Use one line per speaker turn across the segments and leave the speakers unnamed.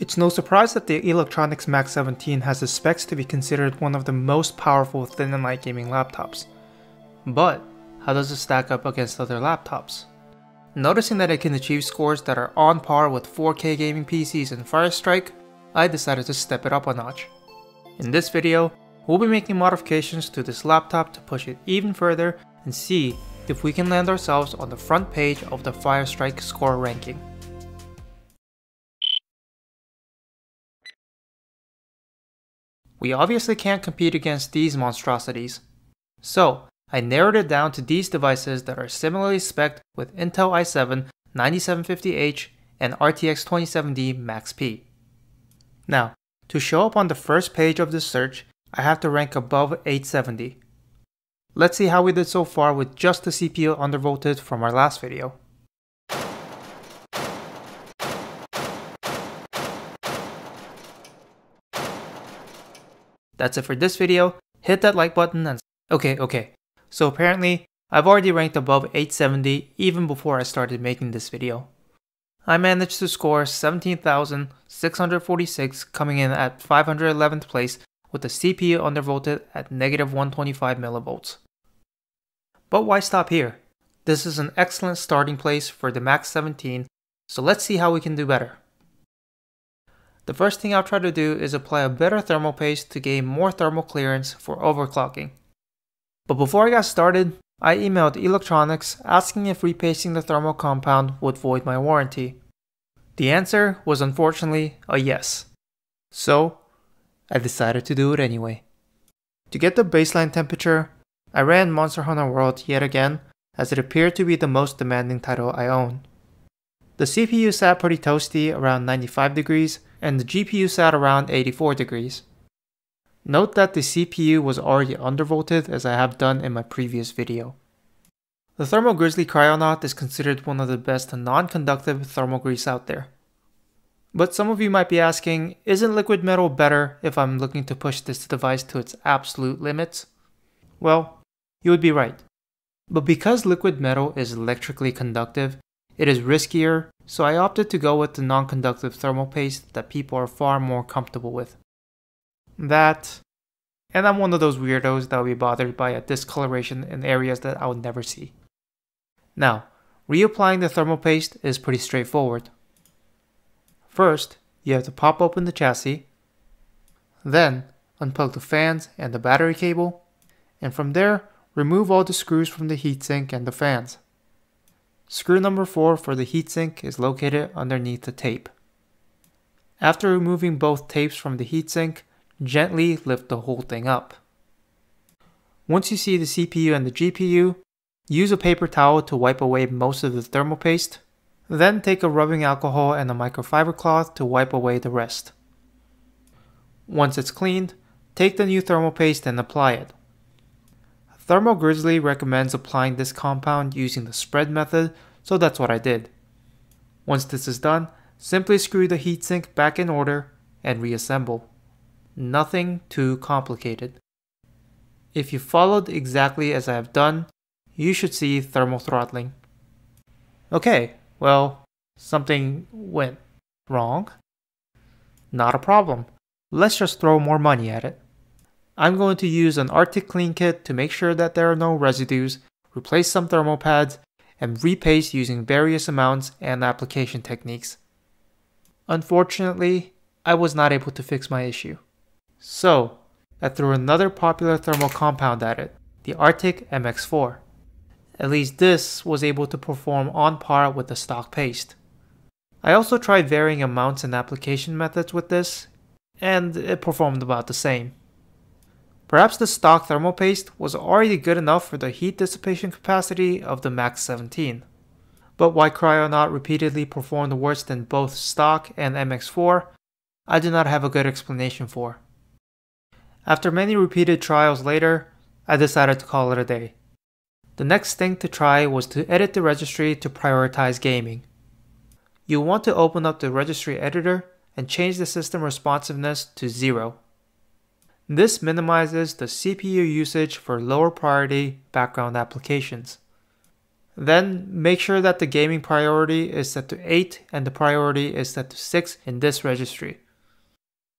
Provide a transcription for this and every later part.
It's no surprise that the Eluktronics Max 17 has the specs to be considered one of the most powerful thin and light gaming laptops. But, how does it stack up against other laptops? Noticing that it can achieve scores that are on par with 4K gaming PCs and Firestrike, I decided to step it up a notch. In this video, we'll be making modifications to this laptop to push it even further and see if we can land ourselves on the front page of the Firestrike score ranking. We obviously can't compete against these monstrosities. So, I narrowed it down to these devices that are similarly spec'd with Intel i7 9750H and RTX 2070 Max-P. Now, to show up on the first page of this search, I have to rank above 870. Let's see how we did so far with just the CPU undervolted from our last video. That's it for this video. Hit that like button and okay, okay. So apparently, I've already ranked above 870 even before I started making this video. I managed to score 17,646 coming in at 511th place with the CPU undervolted at negative 125 millivolts. But why stop here? This is an excellent starting place for the Max 17, so let's see how we can do better. The first thing I'll try to do is apply a better thermal paste to gain more thermal clearance for overclocking. But before I got started, I emailed Eluktronics asking if repasting the thermal compound would void my warranty. The answer was unfortunately a yes. So, I decided to do it anyway. To get the baseline temperature, I ran Monster Hunter World yet again as it appeared to be the most demanding title I own. The CPU sat pretty toasty around 95 degrees and the GPU sat around 84 degrees. Note that the CPU was already undervolted as I have done in my previous video. The Thermal Grizzly Kryonaut is considered one of the best non-conductive thermal grease out there. But some of you might be asking, isn't liquid metal better if I'm looking to push this device to its absolute limits? Well, you would be right. But because liquid metal is electrically conductive, it is riskier, so I opted to go with the non-conductive thermal paste that people are far more comfortable with. That, and I'm one of those weirdos that will be bothered by a discoloration in areas that I would never see. Now, reapplying the thermal paste is pretty straightforward. First, you have to pop open the chassis, then unplug the fans and the battery cable, and from there, remove all the screws from the heatsink and the fans. Screw number 4 for the heatsink is located underneath the tape. After removing both tapes from the heatsink, gently lift the whole thing up. Once you see the CPU and the GPU, use a paper towel to wipe away most of the thermal paste, then take a rubbing alcohol and a microfiber cloth to wipe away the rest. Once it's cleaned, take the new thermal paste and apply it. Thermal Grizzly recommends applying this compound using the spread method, so that's what I did. Once this is done, simply screw the heatsink back in order and reassemble. Nothing too complicated. If you followed exactly as I have done, you should see thermal throttling. Okay, well, something went wrong. Not a problem. Let's just throw more money at it. I'm going to use an Arctic Clean Kit to make sure that there are no residues, replace some thermal pads, and repaste using various amounts and application techniques. Unfortunately, I was not able to fix my issue. So, I threw another popular thermal compound at it, the Arctic MX4. At least this was able to perform on par with the stock paste. I also tried varying amounts and application methods with this, and it performed about the same. Perhaps the stock thermal paste was already good enough for the heat dissipation capacity of the Max 17. But why Kryonaut repeatedly performed worse than both stock and MX4, I do not have a good explanation for. After many repeated trials later, I decided to call it a day. The next thing to try was to edit the registry to prioritize gaming. You'll want to open up the registry editor and change the system responsiveness to 0. This minimizes the CPU usage for lower priority background applications. Then make sure that the gaming priority is set to 8 and the priority is set to 6 in this registry.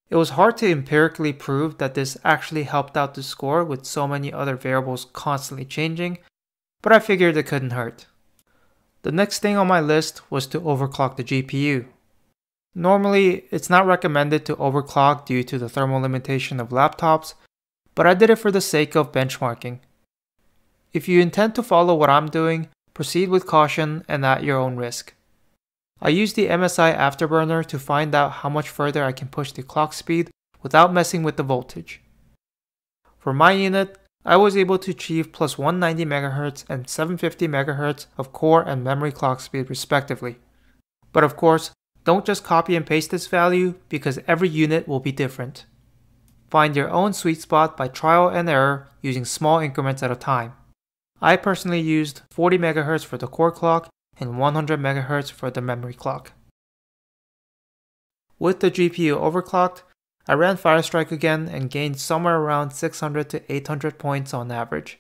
It was hard to empirically prove that this actually helped out the score with so many other variables constantly changing, but I figured it couldn't hurt. The next thing on my list was to overclock the GPU. Normally, it's not recommended to overclock due to the thermal limitation of laptops, but I did it for the sake of benchmarking. If you intend to follow what I'm doing, proceed with caution and at your own risk. I used the MSI Afterburner to find out how much further I can push the clock speed without messing with the voltage. For my unit, I was able to achieve plus 190 MHz and 750 MHz of core and memory clock speed respectively. But of course, don't just copy and paste this value because every unit will be different. Find your own sweet spot by trial and error using small increments at a time. I personally used 40 MHz for the core clock and 100 MHz for the memory clock. With the GPU overclocked, I ran Firestrike again and gained somewhere around 600 to 800 points on average.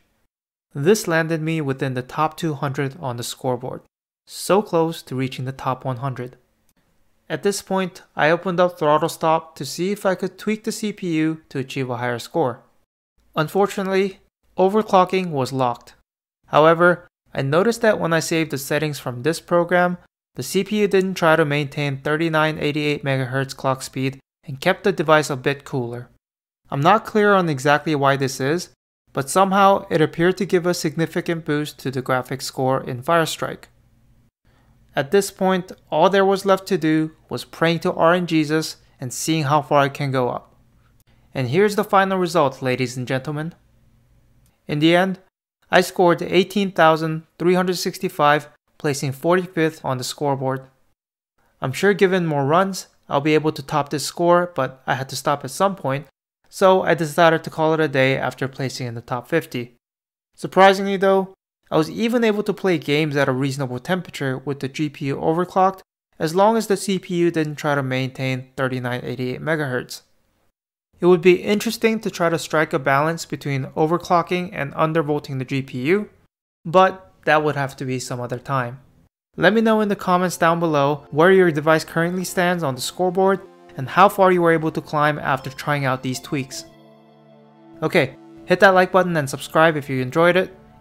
This landed me within the top 200 on the scoreboard, so close to reaching the top 100. At this point, I opened up ThrottleStop to see if I could tweak the CPU to achieve a higher score. Unfortunately, overclocking was locked. However, I noticed that when I saved the settings from this program, the CPU didn't try to maintain 3988 MHz clock speed and kept the device a bit cooler. I'm not clear on exactly why this is, but somehow it appeared to give a significant boost to the graphics score in Firestrike. At this point, all there was left to do was praying to RNGesus and seeing how far I can go up. And here's the final result, ladies and gentlemen. In the end, I scored 18,365, placing 45th on the scoreboard. I'm sure given more runs, I'll be able to top this score, but I had to stop at some point, so I decided to call it a day after placing in the top 50. Surprisingly though, I was even able to play games at a reasonable temperature with the GPU overclocked as long as the CPU didn't try to maintain 3988 MHz. It would be interesting to try to strike a balance between overclocking and undervolting the GPU, but that would have to be some other time. Let me know in the comments down below where your device currently stands on the scoreboard and how far you were able to climb after trying out these tweaks. Okay, hit that like button and subscribe if you enjoyed it,